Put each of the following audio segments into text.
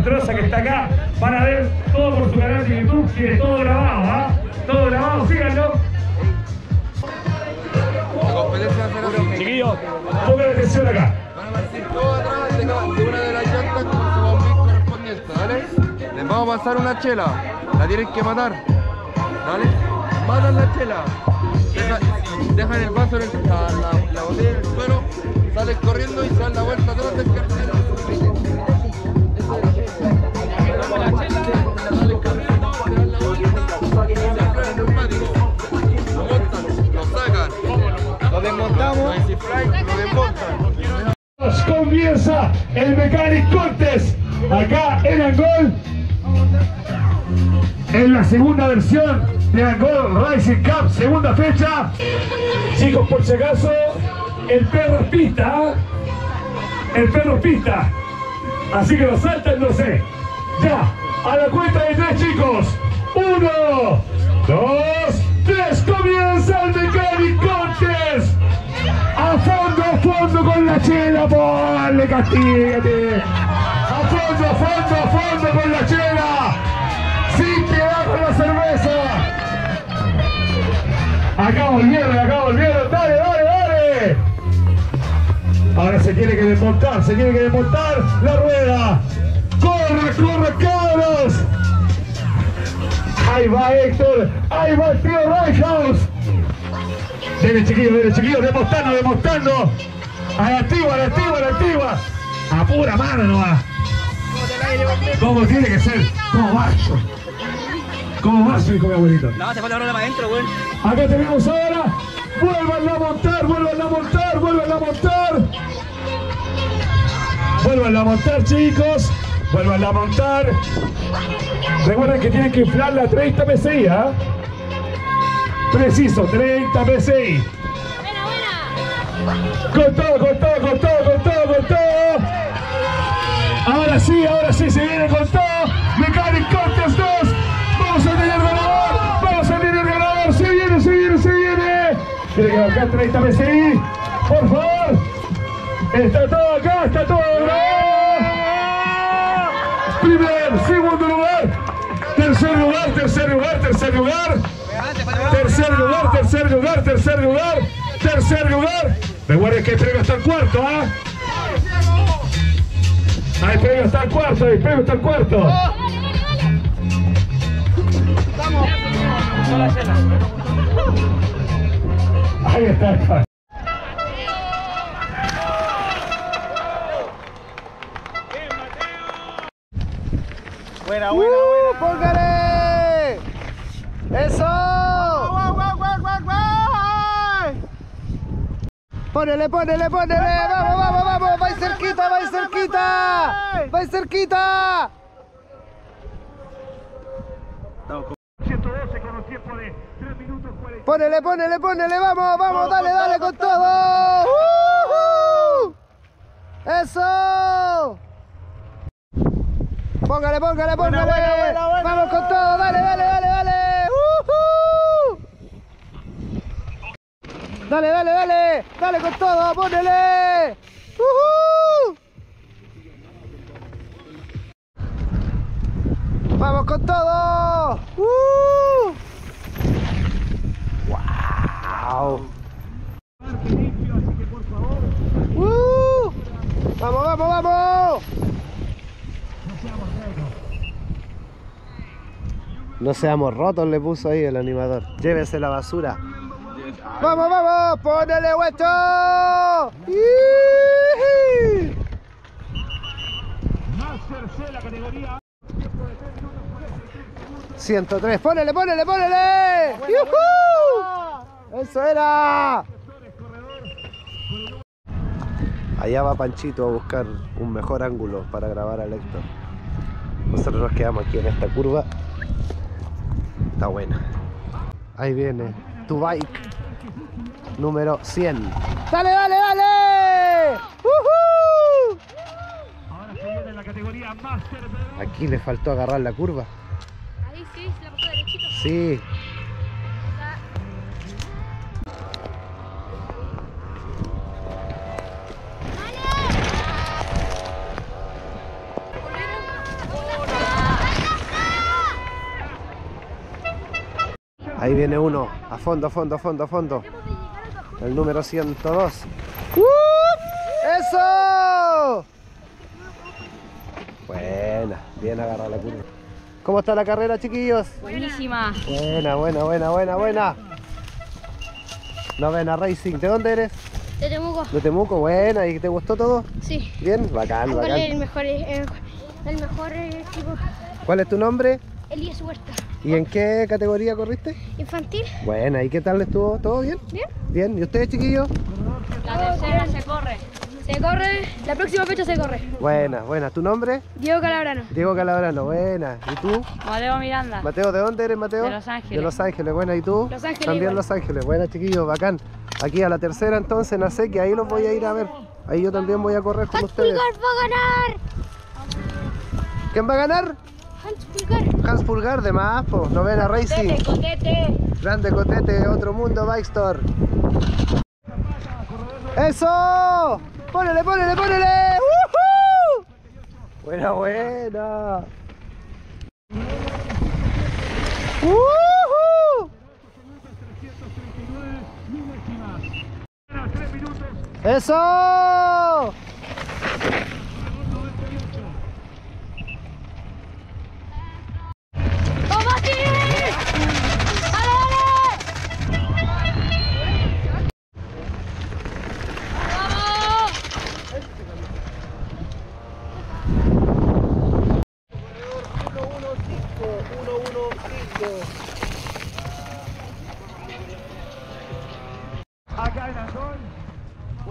Ostroza que está acá. Van a ver todo por su canal de YouTube, tiene todo grabado, ¿ah? Todo grabado, síganlo. La competencia va a ser así. Chiquillos, pongan atención acá. Van a partir todo atrás de, cada- de una de las llantas con su bombín correspondiente, ¿vale? Les vamos a pasar una chela. La tienen que matar. ¿Vale? Matan la chela. Deja- dejan el vaso en el, la, la- la botella en el suelo, salen corriendo y se dan la vuelta atrás del cartero. Lo desmontamos. Comienza el Mechanic Contest acá en Angol. En la segunda versión de Angol Rising Cup, segunda fecha. Chicos, por si acaso, el perro es pista. ¿ah? El perro es pista. Así que lo saltan, no sé. Ya, a la cuenta de tres, chicos. Uno, dos, tres. Comienza el Mechanic A fondo, a fondo con la chela, ponle, castígate. A fondo, a fondo, a fondo con la chela. Sin piedad con la cerveza. Acá volvieron, acá volvieron. Dale, dale, dale. Ahora se tiene que desmontar, se tiene que desmontar la rueda. Corre, corre, cabros. Ahí va Héctor, ahí va el tío House. Dele chiquillos, dele chiquillos, demostrando, demostrando. A la antigua, a la antigua, a la antigua. A pura mano nomás. ¿Cómo tiene que ser? ¿Cómo macho? ¿Cómo macho, dijo mi abuelito? No, se la broma para adentro, weón. Acá tenemos ahora. Vuelvan a montar, vuelvan a montar, vuelvan a montar. Vuelvan a montar, chicos. Vuelvan a montar. Recuerden que tienen que inflarla a 30 PSI, ¿ah? Preciso, 30 PSI. Buena, buena. Con todo, con todo, con todo, con todo, con todo. Ahora sí, ahora sí se viene con todo. Mechanic Contest 2. Vamos a tener ganador. Vamos a tener ganador. Se viene, se viene, se viene. Tiene que bajar 30 PSI. Por favor. Está todo acá, está todo grabado. Primer, segundo lugar. Tercer lugar, tercer lugar, tercer lugar. Tercer lugar, tercer lugar, tercer lugar, tercer lugar. Recuerden que el premio está el cuarto, ¿ah? Hay premio hasta el cuarto, hay premio hasta el cuarto. Ahí está. Buena, buena, buena. ¡Póngale! ¡Eso! ¡Ponele, ponele, ponele! ¡Vamos, vamos, vamos! ¡Vais cerquita, vais cerquita! ¡Vais cerquita! 112 con un tiempo de 3 minutos 40. ¡Ponele, ponele, ponele! ¡Vamos, vamos! ¡Dale, dale con todo! ¡Uhú! ¡Eso! Póngale, póngale, póngale. buena, buena, buena. Vamos con todo, dale, dale, dale, dale. ¡Uhú! Dale, dale, dale. Dale con todo, ponele. ¡Uhú! Vamos con todo. ¡Uh! ¡Wow! ¡Uh! ¡Vamos, vamos, vamos! No seamos rotos, le puso ahí el animador. Llévese la basura. ¡Vamos, vamos! ¡Ponele la categoría 103, ponele, ponele, ponele. ¡Yujú! Eso era. Allá va Panchito a buscar un mejor ángulo para grabar a Héctor. Nosotros nos quedamos aquí en esta curva. Está buena. Ahí viene tu bike número 100. ¡Dale, dale, dale! ¡Uh -huh! la categoría Aquí le faltó agarrar la curva. Ahí sí, se la pasó derechito. Sí. Ahí viene uno, a fondo, a fondo, a fondo, a fondo. El número 102. ¡Uh! ¡Eso! Buena, bien agarrada la curva. ¿Cómo está la carrera, chiquillos? Buenísima. Buena, buena, buena, buena, buena. Novena Racing. ¿De dónde eres? De Temuco. De Temuco, buena. ¿Y te gustó todo? Sí. Bien, bacán, ¿Cuál es el bacán. mejor, eh, el mejor equipo? ¿Cuál es tu nombre? Elías Huerta. ¿Y en qué categoría corriste? Infantil. Buena, ¿y qué tal estuvo? ¿Todo bien? Bien. Bien, ¿y ustedes, chiquillos? La tercera se corre. Se corre. La próxima fecha se corre. Buena, buena. ¿Tu nombre? Diego Calabrano. Diego Calabrano, buena. ¿Y tú? Mateo Miranda. Mateo, ¿de dónde eres, Mateo? De Los Ángeles. De Los Ángeles, buena. ¿Y tú? Los Ángeles También igual. Los Ángeles, buena, chiquillos, bacán. Aquí a la tercera entonces, nace que ahí los voy a ir a ver. Ahí yo también voy a correr con ustedes. Va a ganar. ¿Quién va a ganar? Hans Pulgar. Hans Pulgar de más, po. novena Racing. Cotete. Grande Cotete, otro mundo, Bike Store. ¡Eso! ¡Ponele, ponele, ponele! ¡Woohoo! Buena, buena. ¡Woohoo! ¡Eso!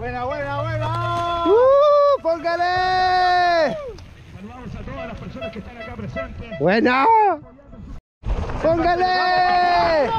Buena, buena, buena. ¡Uh! ¡Póngale! Saludamos a todas las personas que están acá presentes. ¡Buena! ¡Póngale!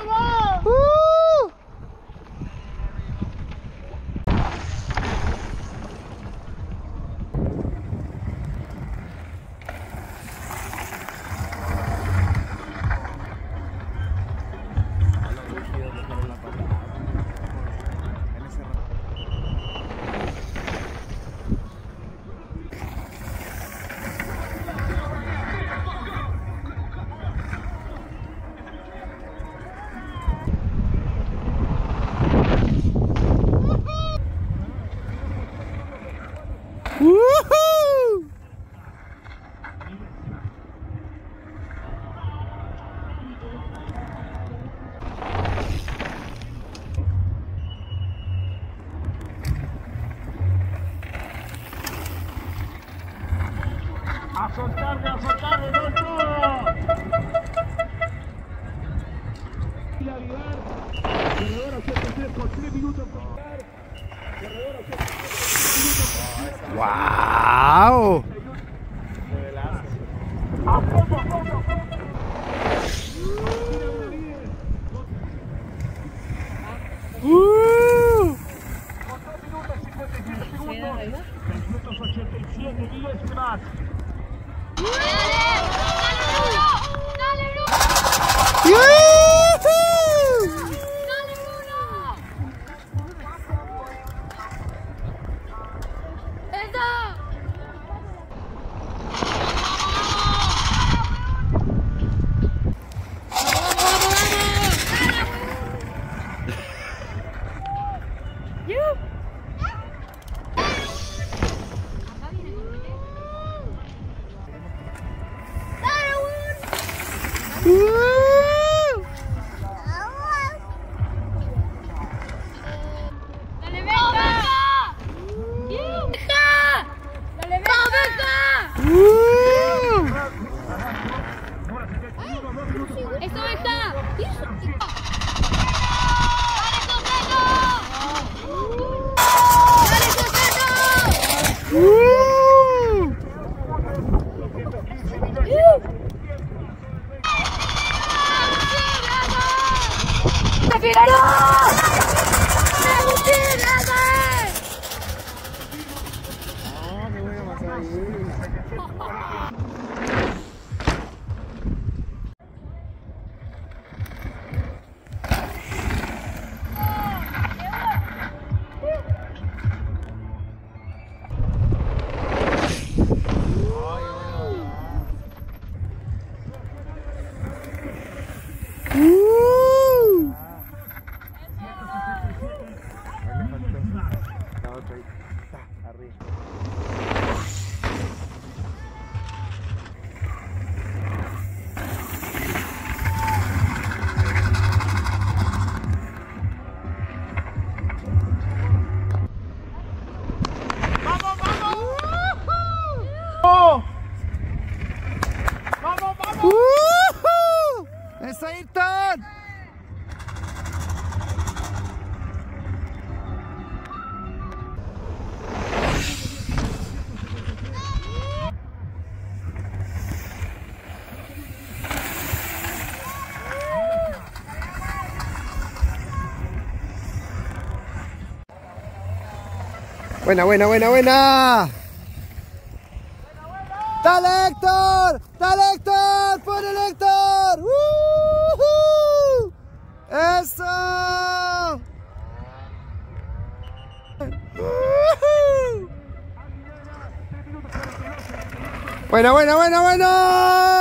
Woo! Buena, buena, buena, buena. ¡Dale Héctor! ¡Dale Héctor! ¡Por el Héctor! ¡Eso! ¡Woohoo! Buena, buena, buena, buena.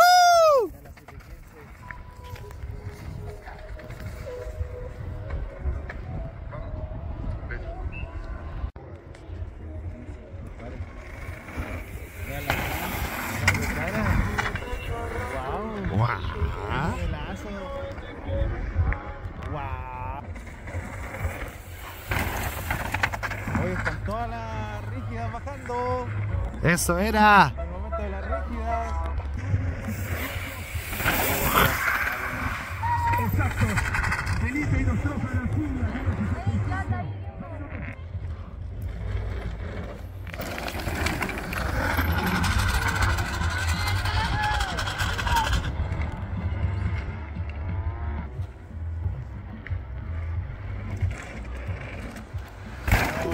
Eso era. El momento de las rígidas. Exacto. Felipe y nos trofa la fila.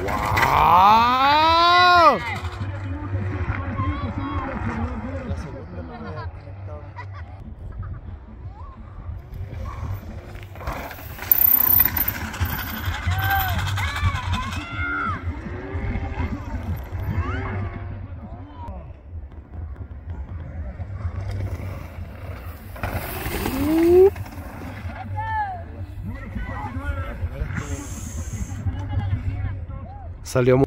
¡Wow! Salió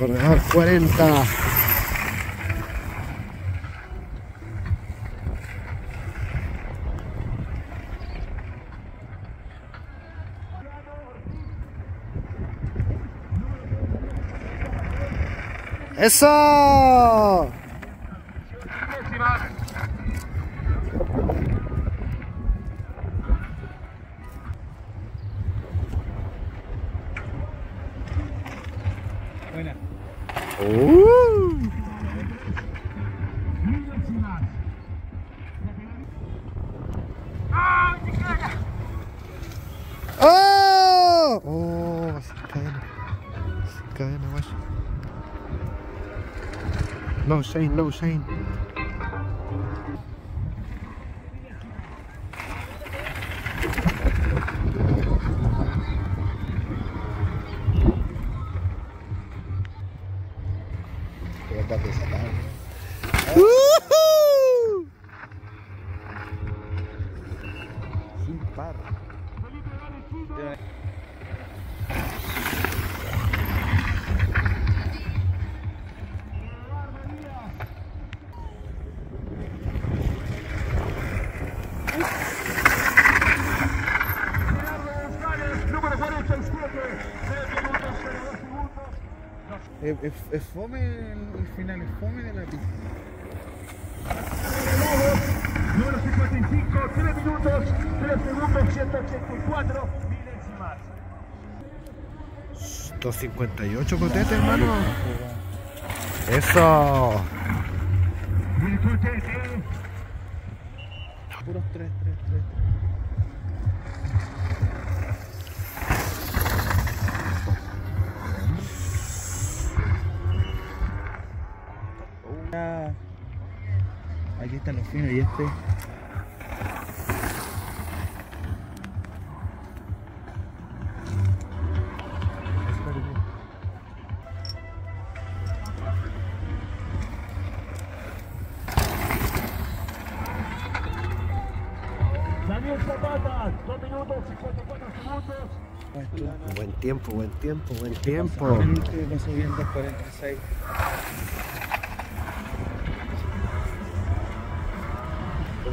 Corredor 40. ¡Eso! Shane, no, Shane. Es, es, fome el, el final, es fome de la pista. Número 55, 3 minutos, 3 segundos, 184 milésimas. 258 cotete, hermano. Eso. Puros 3, Aquí están los finos y este. Daniel Zapata, 2 minutos 54 segundos. Buen tiempo, buen tiempo, buen tiempo.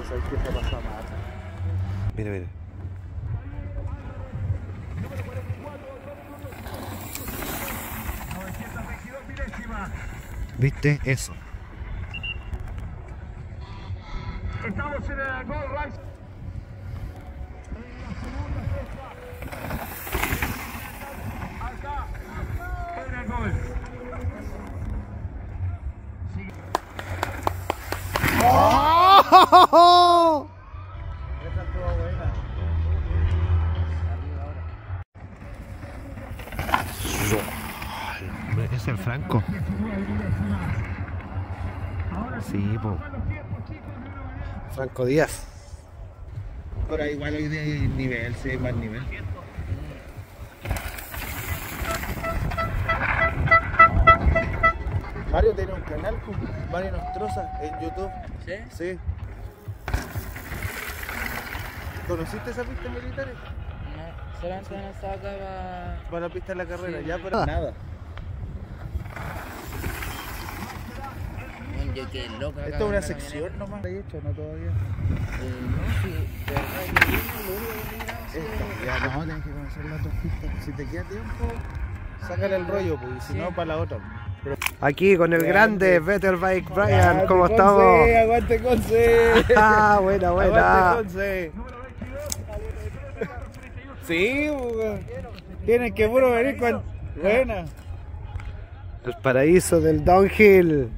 pues ahí que se va a amar. Mira, mira. ¿Viste? Eso. Es el Franco. Sí, po. Franco Díaz. Pero igual hoy hay nivel, sí, hay más nivel. Mario tiene un canal, pues, Mario Nostroza, en YouTube. ¿Sí? Sí. ¿Conociste esa pista militar? No, solamente no estaba acá para... Para la pista de la carrera, Sí. ya, nada. Yo qué loco. acá Esto es una sección nomás. ¿Lo he hecho? No todavía. Eh, no, sí, de verdad, yo vine, lo ya no, tienes que conocer las dos pistas. Si te queda tiempo, sácale el rollo, pues, y si Sí. no, para la otra. Aquí con el grande Better Bike Brian, ¿cómo Aguante, estamos? Conce, ¡Aguante, Conce! Ah, buena, buena. ¡Aguante, Conce! Sí, tienes que puro venir con... Buena. El paraíso del downhill.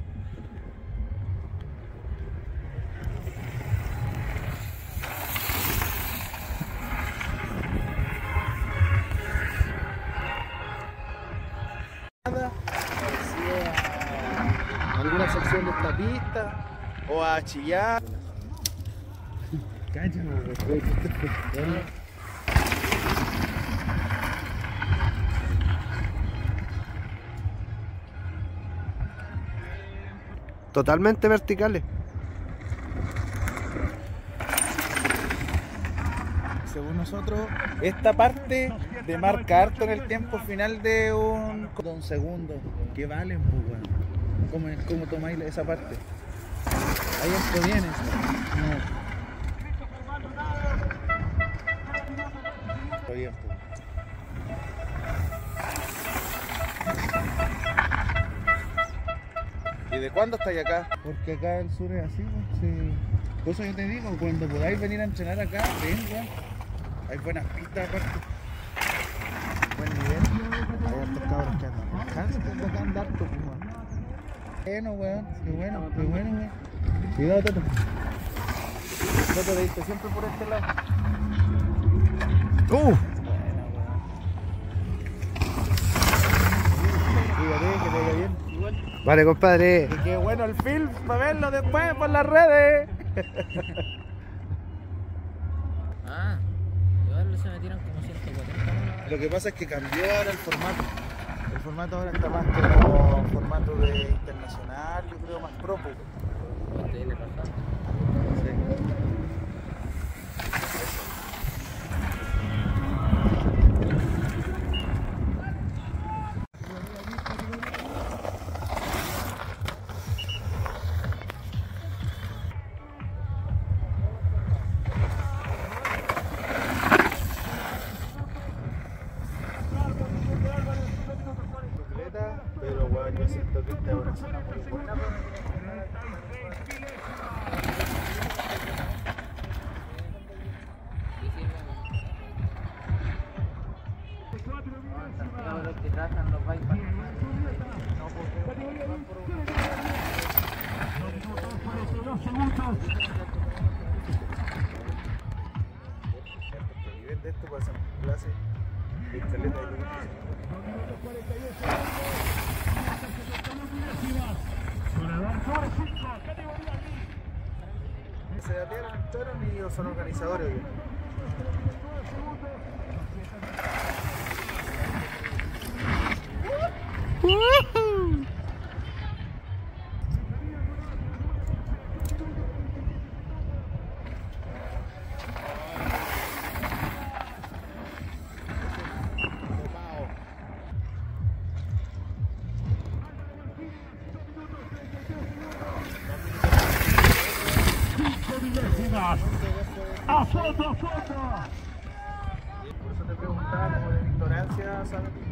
alguna sección de esta pista o a chillar. Cacha, Totalmente verticales. Según nosotros, esta parte de marca harto en el tiempo final de un, un segundo, que valen, pues. ¿Cómo, cómo tomáis esa parte? Ahí esto viene. No. Cuándo estáis acá? Porque acá el sur es así, pues, sí. Por eso yo te digo, cuando podáis venir a entrenar acá, venga. Hay buenas pistas aparte. Buen nivel. Hay hartos cabros que andan. Descansa que acá andar harto, pues. Bueno, weón. Qué bueno, qué bueno, weón. Cuidado, Toto. Toto, te diste siempre por este lado. Uh, Cuídate, que te vaya bien. Vale, compadre. Y qué bueno el film para verlo después por las redes. Ah, igual se metieron como 140 monos. Lo que pasa es que cambió ahora el formato. El formato ahora está más como formato de internacional, yo creo más pro. De esto pasan clases de escaleta de. Se datearon, entraron y son organizadores. hoy. A されて。